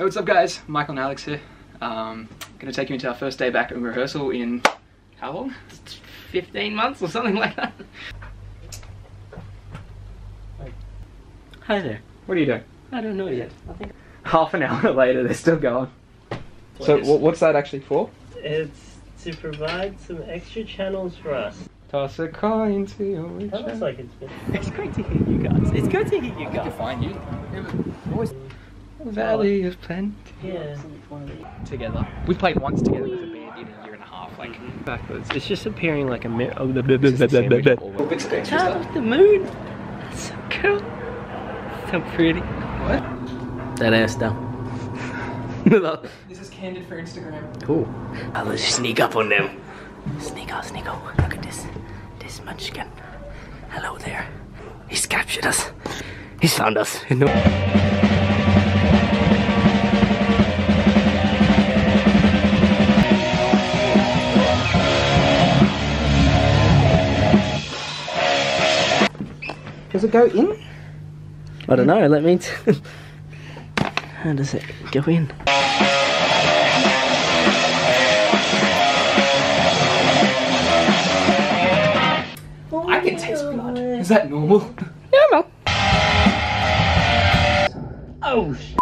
Hey, what's up guys? Michael and Alex here. Um, gonna take you into our first day back in rehearsal in how long? 15 months or something like that. Hi there. What are you doing? I don't know yet. I think Half an hour later, they're still going. So Please. wh- what's that actually for? It's to provide some extra channels for us. Toss a coin to your That looks like it's been. it's great to hear you guys. It's good to hear you I guys. can find you. Always Valley of Plenty. Yeah. Together. We played once together as a band in a year and a half, like mm-hmm. Backwards. It's just appearing like a mirror. Oh, the just a sandwich of all bits of extra Top stuff. of the moon. That's so cool. So pretty. What? That ass down. This is candid for Instagram. cool. I will just sneak up on them. Sneak out, sneak out. Look at this. This munchkin. Hello there. He's captured us. He's found us. You know. Does it go in? I don't know, let me... How does it go in? Oh I can taste God. blood. Is that normal? Normal. Oh, shit.